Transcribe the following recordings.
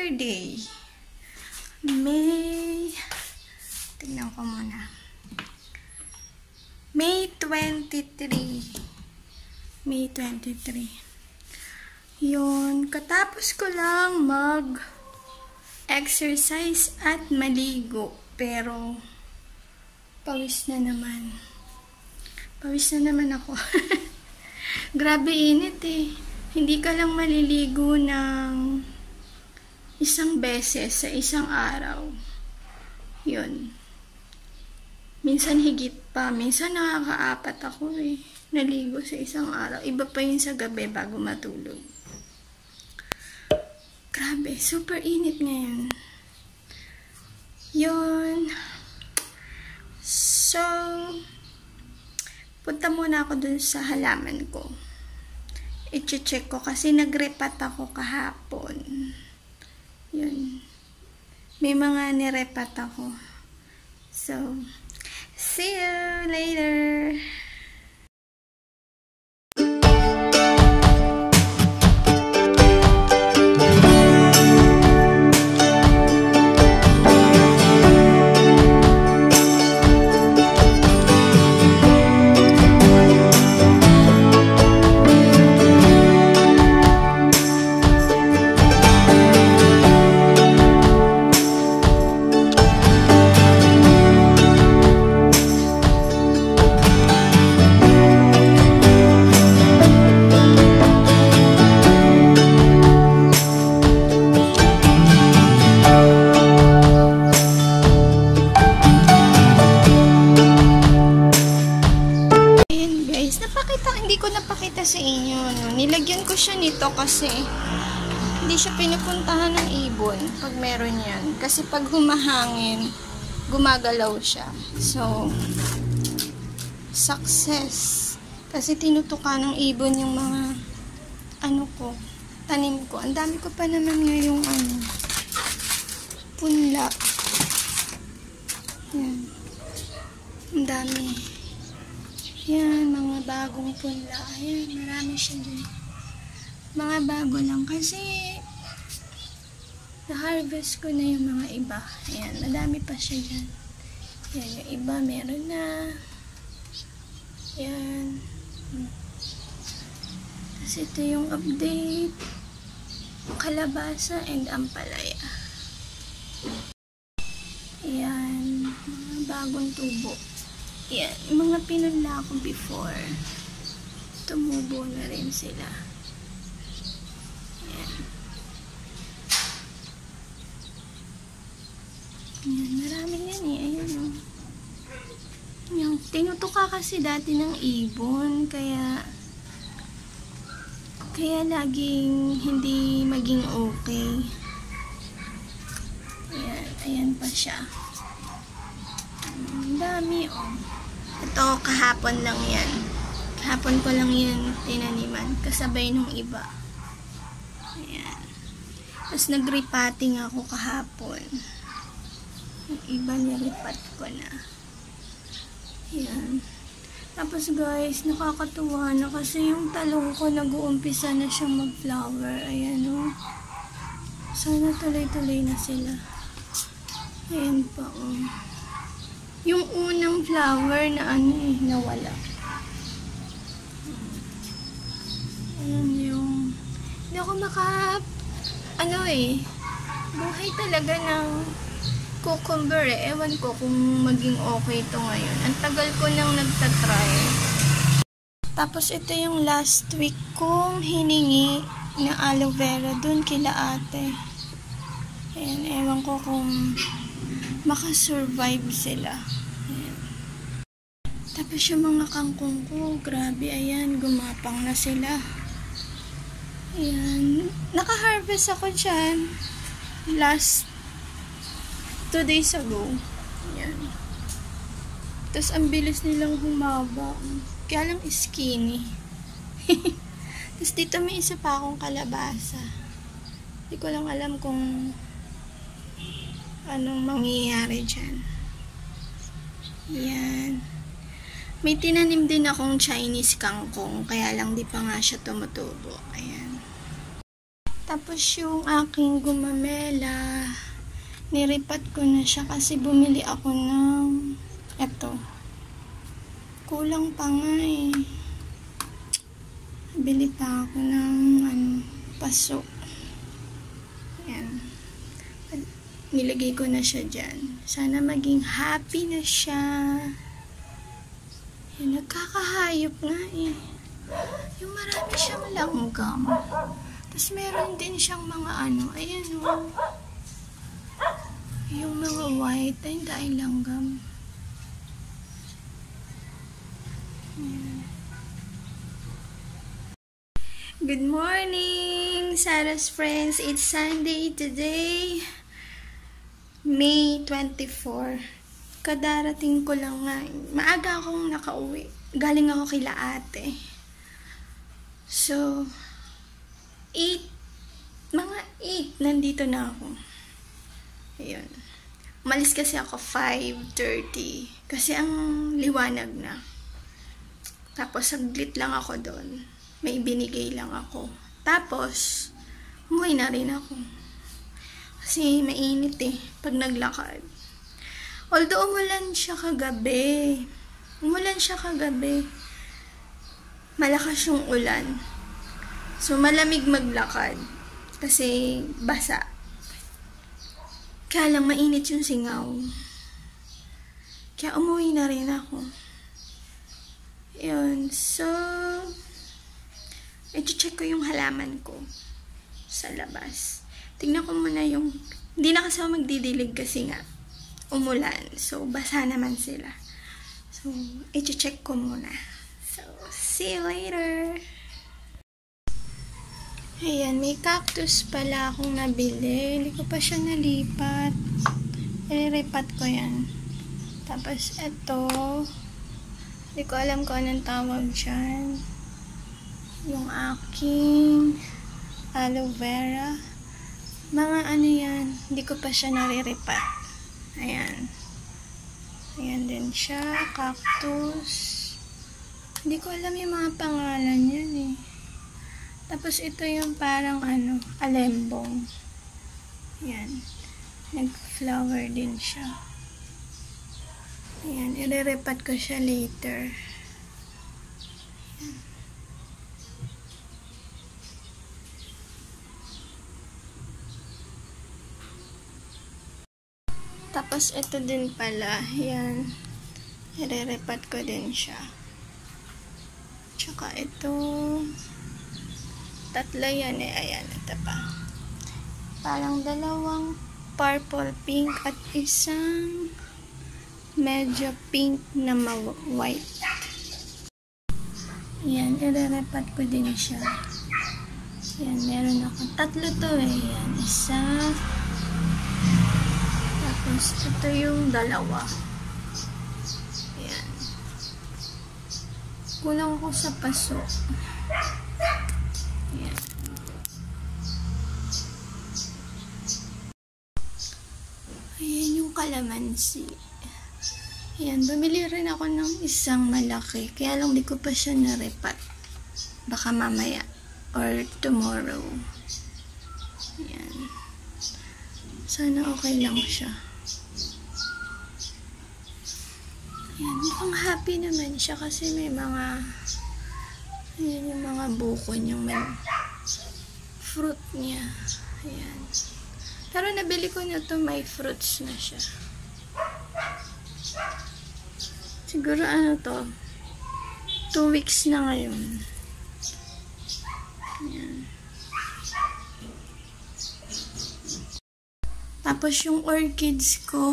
It's Saturday. May Tingnan ko muna. May 23. May 23. Yun. Katapos ko lang mag exercise at maligo. Pero, pawis na naman. Pawis na naman ako. Grabe init eh. Hindi ka lang maliligo ng isang beses sa isang araw. Yun. Minsan higit pa. Minsan nakakaapat ako eh. Naligo sa isang araw. Iba pa yun sa gabi bago matulog. Grabe. Super init ngayon. Yun. So, punta muna ako dun sa halaman ko. I-check ko kasi nagrepat ako kahapon. Yun. May mga nirepat ako. So, see you later! Kasi hindi siya pinupuntahan ng ibon pag meron yan. Kasi pag humahangin, gumagalaw siya. So, success. Kasi tinutuka ng ibon yung mga ano ko, tanim ko. Ang dami ko pa naman ngayong ano, punla. Yan. Ang dami. Yan, mga bagong punla. Ayan, marami siya dyan. Mga bago lang kasi na-harvest ko na yung mga iba. Ayan, madami pa siya dyan. Ayan, yung iba meron na. Ayan. Tapos ito yung update. Kalabasa and ampalaya. Ayan, mga bagong tubo. Yan, yung mga pinunla ko before, tumubo na rin sila. Yan. Yan, marami yan eh. Ayun o. Yung tinutuka kasi dati ng ibon, kaya kaya laging hindi maging okay. Ayan, ayan pa siya. Ang dami oh. Ito, kahapon lang yan. Kahapon ko lang yan tinaniman. Kasabay nung iba. Ayan. Tapos nag-repotting ako kahapon. Yung iba nilipat ko na. Ayan. Tapos guys, nakakatuwa na kasi yung talong ko nag-uumpisa na siyang mag-flower. Ayan o. Oh. Sana tuloy-tuloy na sila. Ayan pa o. Oh yung unang flower na ano eh, nawala. Ayan yung, hindi ako maka, ano eh, buhay talaga ng cucumber eh. Ewan ko kung maging okay to ngayon. Ang tagal ko nang nagtatry. Tapos ito yung last week kong hiningi na aloe vera dun kila ate. Ayan, ewan ko kung makasurvive sila. Ayan. Tapos yung mga kangkong ko, grabe, ayan, gumapang na sila. Ayan. Naka-harvest ako dyan last two days ago. Ayan. Tapos ang bilis nilang humaba. Kaya lang skinny. Tapos dito may isa pa akong kalabasa. Hindi ko lang alam kung anong mangyayari dyan. Yan. May tinanim din akong Chinese kangkong, kaya lang di pa nga siya tumutubo. Ayan. Tapos yung aking gumamela, niripat ko na siya kasi bumili ako ng eto. Kulang pa nga eh. Bili pa ako ng ano, pasok. Ayan. Nilagay ko na siya dyan. Sana maging happy na siya. Yan, nagkakahayop nga eh. Yung marami siyang langgam. Tapos meron din siyang mga ano, ayan o. Oh. Yung mga white, ay dahil langgam. Good morning, Sarah's friends. It's Sunday today, May 24 kadarating ko lang nga. Maaga akong nakauwi. Galing ako kila ate. So, 8, mga 8, nandito na ako. Ayun. Umalis kasi ako 5.30. Kasi ang liwanag na. Tapos, saglit lang ako doon. May binigay lang ako. Tapos, umuwi na rin ako. Kasi mainit eh, pag naglakad. Although umulan siya kagabi. Umulan siya kagabi. Malakas yung ulan. So, malamig maglakad. Kasi, basa. Kaya lang, mainit yung singaw. Kaya umuwi na rin ako. Yun. So, i-check ko yung halaman ko sa labas. Tingnan ko muna yung... Hindi na kasi magdidilig kasi nga umulan. So, basa naman sila. So, i-check ko muna. So, see you later! Ayan, may cactus pala akong nabili. Hindi ko pa siya nalipat. Iliripat ko yan. Tapos, ito. Hindi ko alam kung anong tawag dyan. Yung aking aloe vera. Mga ano yan. Hindi ko pa siya nariripat. Ayan. Ayan din siya. Cactus. Hindi ko alam yung mga pangalan yan eh. Tapos ito yung parang ano, alembong. Ayan. Nag-flower din siya. Ayan. Irerepat ko siya later. Tapos, ito din pala. Yan. Irerepat ko din siya. Tsaka ito. Tatlo yan eh. Ayan, ito pa. Parang dalawang purple pink at isang medyo pink na white. Yan, irerepat ko din siya. Yan, meron ako. Tatlo to eh. Yan, isa, tapos, ito yung dalawa. Ayan. Kulang ko sa paso. Ayan. Ayan yung kalamansi. Ayan, bumili rin ako ng isang malaki. Kaya lang di ko pa siya narepat. Baka mamaya. Or tomorrow. Ayan. Sana okay lang siya. Ayan, mukhang happy naman siya kasi may mga ayan yung mga buko niyang may fruit niya. Ayan. Pero nabili ko na to may fruits na siya. Siguro ano to, 2 weeks na ngayon. Ayan. Tapos yung orchids ko,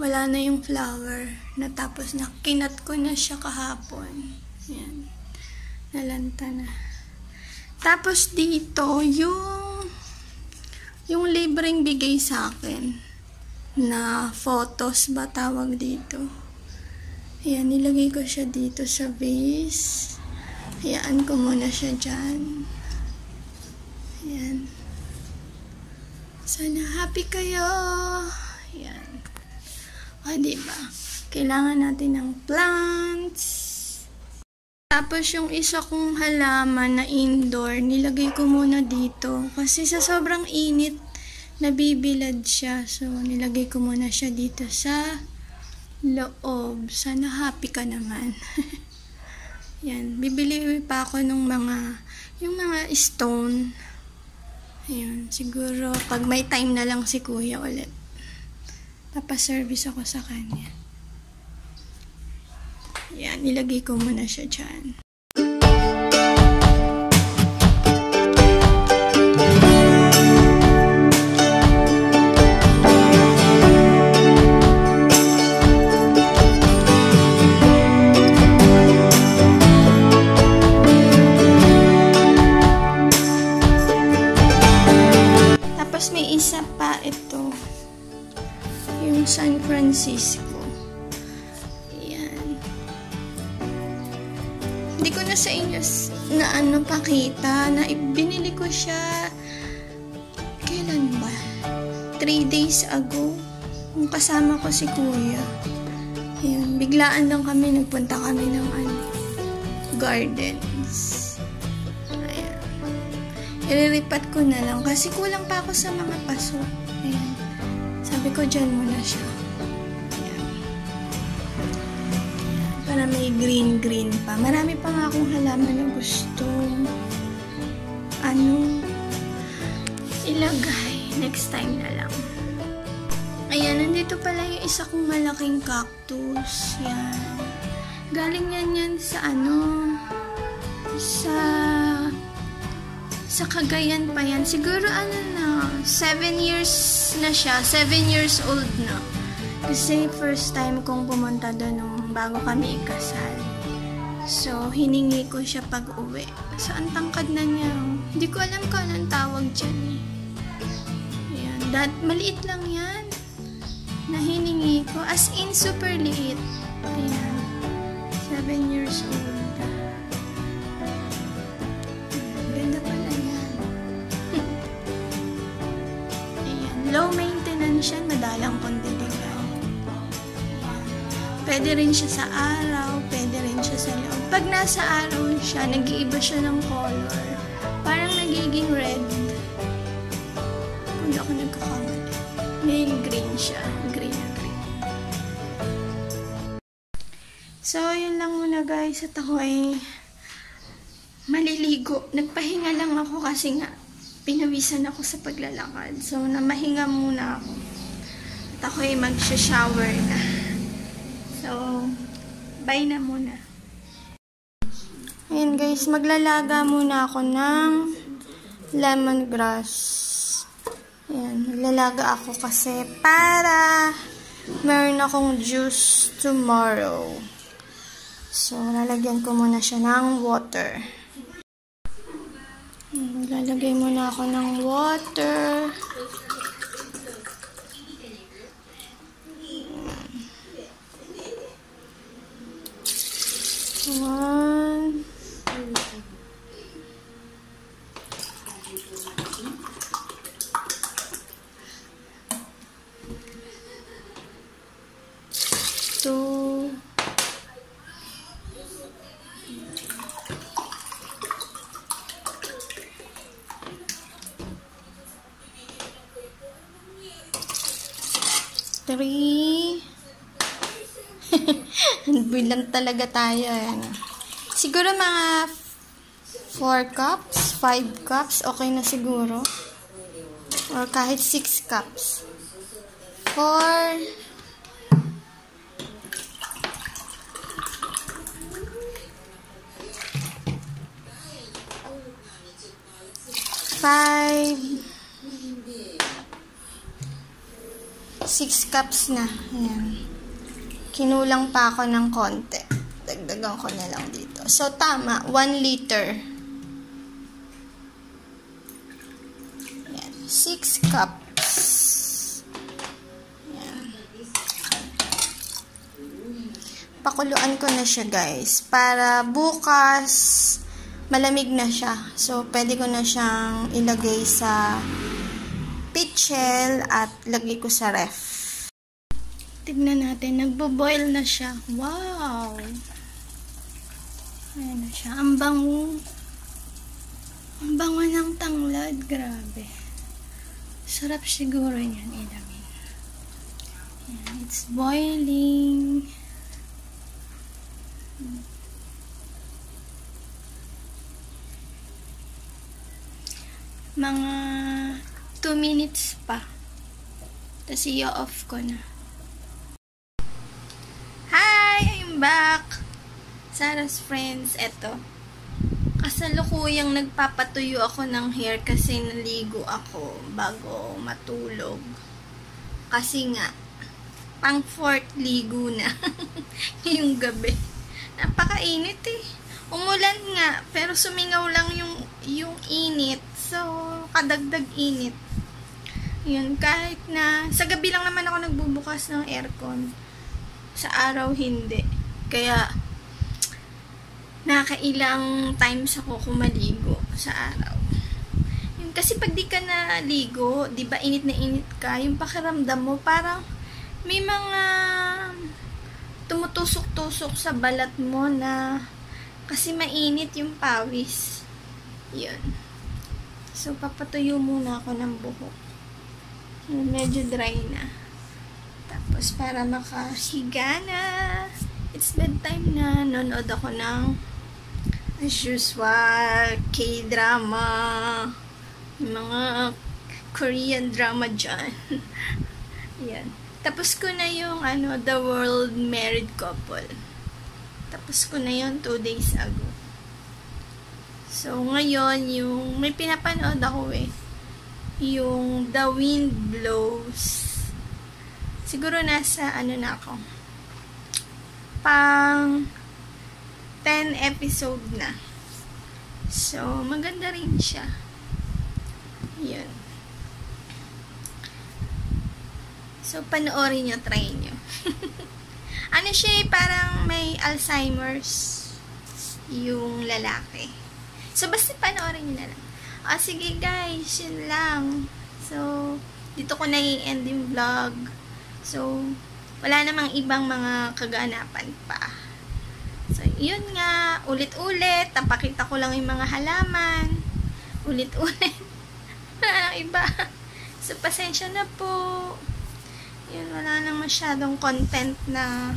wala na yung flower. Natapos na, kinat ko na siya kahapon. Yan. Nalanta na. Tapos dito, yung yung libreng bigay sa akin na photos ba tawag dito. Ayan, nilagay ko siya dito sa vase. Hayaan ko muna siya dyan. Ayan. Sana happy kayo. Ayan. O, diba? Kailangan natin ng plants. Tapos yung isa kong halaman na indoor, nilagay ko muna dito. Kasi sa sobrang init, nabibilad siya. So, nilagay ko muna siya dito sa loob. Sana happy ka naman. Yan. Bibili pa ako ng mga, yung mga stone. Ayun. Siguro, pag may time na lang si kuya ulit, papaservice ako sa kanya. Yan. Nilagay ko muna siya dyan. Sa inyo na ano pakita na binili ko siya kailan ba? 3 days ago. Kung kasama ko si kuya. Ayan. Biglaan lang kami. Nagpunta kami ng ano, gardens. Ayan. Ililipat ko na lang kasi kulang pa ako sa mga paso. Ayan. Sabi ko, dyan muna siya. Para may green-green pa. Marami pa nga akong halaman na gusto. Ano? Ilagay. Next time na lang. Ayan, nandito pala yung isa kong malaking cactus. Yan. Galing yan yan sa ano, sa sa Cagayan pa yan. Siguro ano na, 7 years na siya. 7 years old na. Kasi first time kong pumunta doon bago kami ikasal. So, hiningi ko siya pag uwi. So, ang tangkad na niya. Hindi ko alam kung anong tawag dyan eh. Ayan. Dat, maliit lang yan. Na hiningi ko. As in, super liit. Ayan. 7 years old. Ganda pala yan. Ayan. Low maintenance siya. Madalang diligan. Pwede rin siya sa araw. Pwede rin siya sa loob. Pag nasa araw siya, nag-iiba siya ng color. Parang nagiging red. Kung ako nagkakamali. Ngayon green siya. Green na green. So, yun lang muna guys. At ako ay maliligo. Nagpahinga lang ako kasi nga pinawisan ako sa paglalakad. So, namahinga muna ako. At ako ay mag-shower na. So, bye na muna. Ayan guys, maglalaga muna ako ng lemongrass. Ayan, maglalaga ako kasi para meron akong juice tomorrow. So, lalagyan ko muna siya ng water. Lalagay muna ako ng water. One. Two. Three. Bilang talaga tayo. Ano. Siguro mga 4 cups, 5 cups, okay na siguro. Or kahit 6 cups. 4 5 6 cups na. Ayan. Kinulang pa ako ng konti. Dagdagan ko na lang dito. So, tama. 1 liter. Ayan. 6 cups. Ayan. Pakuluan ko na siya, guys. Para bukas, malamig na siya. So, pwede ko na siyang ilagay sa pitchel at lagay ko sa ref. Tignan natin. Nagbo-boil na siya. Wow! Ayan na siya. Ang bango. Ang bango ng tanglad. Grabe. Sarap siguro yan ilamin. Ayan, it's boiling. Mga 2 minutes pa. Tapos i-off ko na. I'm back! Sarah's friends, eto. Kasalukuyang nagpapatuyo ako ng hair kasi naligo ako bago matulog. Kasi nga, pang fourth ligo na. yung gabi. Napakainit eh. Umulan nga, pero sumingaw lang yung, yung init. So, kadagdag init. Yun, kahit na, sa gabi lang naman ako nagbubukas ng aircon. Sa araw, hindi. Kaya, nakailang times ako kumaligo sa araw. Yung, kasi pag di ka naligo, di ba init na init ka, yung pakiramdam mo, parang may mga tumutusok-tusok sa balat mo na kasi mainit yung pawis. Yun. So, papatuyo muna ako ng buhok. Medyo dry na. Tapos, para makahiga na, it's bedtime na. Nonood ako ng as usual, K-drama, mga Korean drama dyan. Yan. Tapos ko na yung, ano, The World Married Couple. Tapos ko na yun two days ago. So, ngayon, yung, may pinapanood ako eh. Yung The Wind Blows. Siguro nasa, ano na ako. Pang 10 episode na. So, maganda rin siya. Yun. So, panoorin nyo, try nyo. ano siya eh, parang may Alzheimer's yung lalaki. So, basta panoorin nyo na lang. Ah, sige guys, yun lang. So, dito ko na i-end yung vlog. So, wala namang ibang mga kaganapan pa. So, yun nga, ulit-ulit, napakita ko lang yung mga halaman. Ulit-ulit. iba. So, pasensya na po. Yun, wala nang masyadong content na